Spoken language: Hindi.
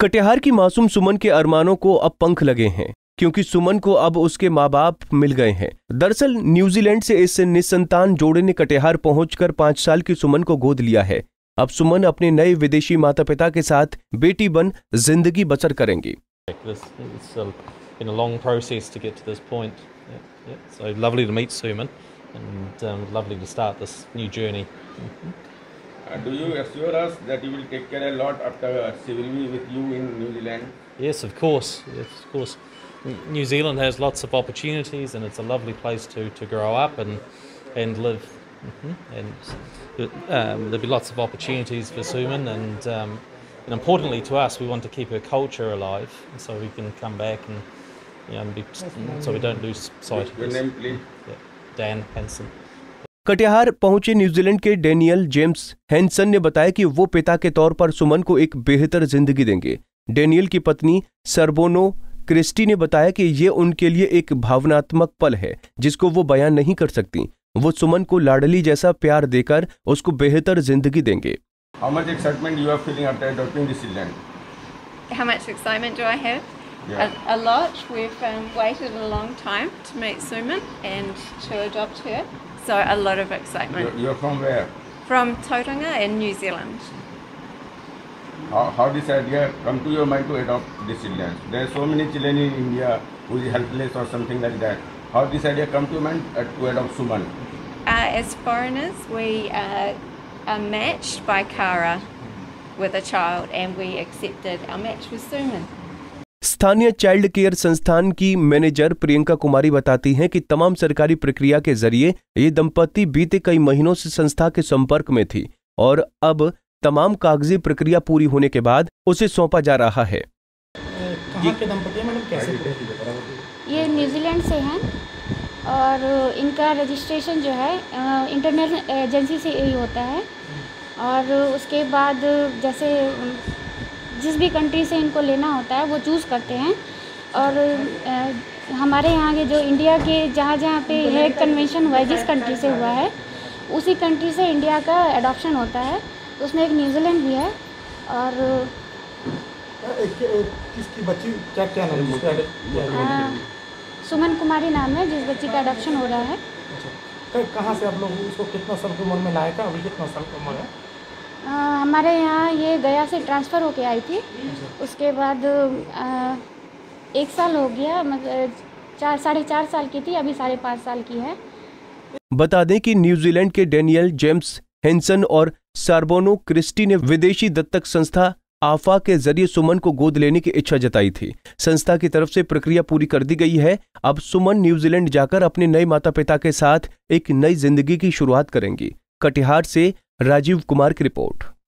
कटिहार की मासूम सुमन के अरमानों को अब पंख लगे हैं, क्योंकि सुमन को अब उसके माँ बाप मिल गए हैं। दरअसल, न्यूजीलैंड से इस निसंतान जोड़े ने कटिहार पहुंचकर पाँच साल की सुमन को गोद लिया है। अब सुमन अपने नए विदेशी माता पिता के साथ बेटी बन ज़िंदगी बसर करेंगी। It's uh, been a long process to get to this point. Yeah, yeah. So lovely to meet Suman and lovely to start this new journey. Uh, do you assure us that you will take care a lot after uh, she will be with you in New Zealand? Yes, of course. Yes, of course. New Zealand has lots of opportunities and it's a lovely place to, to grow up and, and live. hmm And um, there'll be lots of opportunities for Suman and, um, and importantly to us, we want to keep her culture alive so we can come back and, you know, and be, so we don't lose sight of Your name, please. Yeah. Dan Hansen. Katihar पहुँचे न्यूजीलैंड के डेनियल जेम्स हैंसन ने बताया कि वो पिता के तौर पर सुमन को एक बेहतर ज़िंदगी देंगे डेनियल की पत्नी सर्बोनो क्रिस्टी ने बताया कि ये उनके लिए एक भावनात्मक पल है जिसको वो बयान नहीं कर सकती वो सुमन को लाडली जैसा प्यार देकर उसको बेहतर ज़िंदगी देंगे Yeah. A, a lot. We've um, waited a long time to meet Suman and to adopt her. So a lot of excitement. You're, you're from where? From Tauranga in New Zealand. How, how this idea come to your mind to adopt these children? There are so many children in India who is helpless or something like that. How this idea come to your mind uh, to adopt Suman? Uh, as foreigners, we uh, are matched by Kara with a child and we accepted our match with Suman. स्थानीय चाइल्ड केयर संस्थान की मैनेजर प्रियंका कुमारी बताती हैं कि तमाम सरकारी प्रक्रिया के ज़रिए ये दंपति बीते कई महीनों से संस्था के संपर्क में थी और अब तमाम कागज़ी प्रक्रिया पूरी होने के बाद उसे सौंपा जा रहा है। कहाँ के दंपति मैडम कैसे? ये न्यूजीलैंड से हैं और इनका रजिस्ट्रेशन जो है इंटरनेशनल एजेंसी से यही होता है और उसके बाद जैसे जिस भी कंट्री से इनको लेना होता है वो चूज़ करते हैं। और हमारे यहाँ के जो इंडिया के जहाँ जहाँ पे हेग कन्वेंशन हुआ है जिस कंट्री से हुआ है उसी कंट्री से इंडिया का एडॉप्शन होता है। तो उसमें एक न्यूजीलैंड भी है। और किसकी बच्ची क्या क्या नाम है है? सुमन कुमारी नाम है जिस बच्ची का एडॉप्शन हो रहा है। अच्छा। कहाँ से आप लोग उसको कितना साल की उम्र में लाए था? अभी कितना साल की उम्र है? अ, हमारे यहाँ ये गया से ट्रांसफ़र होके आई थी। उसके बाद अ, एक साल हो गया मतलब चार साढ़े चार साल की थी अभी साढ़े पाँच साल की है। बता दें कि न्यूजीलैंड के डेनियल जेम्स हेंसन और सार्बोनो क्रिस्टी ने विदेशी दत्तक संस्था आफा के ज़रिए सुमन को गोद लेने की इच्छा जताई थी। संस्था की तरफ़ से प्रक्रिया पूरी कर दी गई है। अब सुमन न्यूजीलैंड जाकर अपने नए माता पिता के साथ एक नई ज़िंदगी की शुरुआत करेंगी। कटिहार से राजीव कुमार की रिपोर्ट।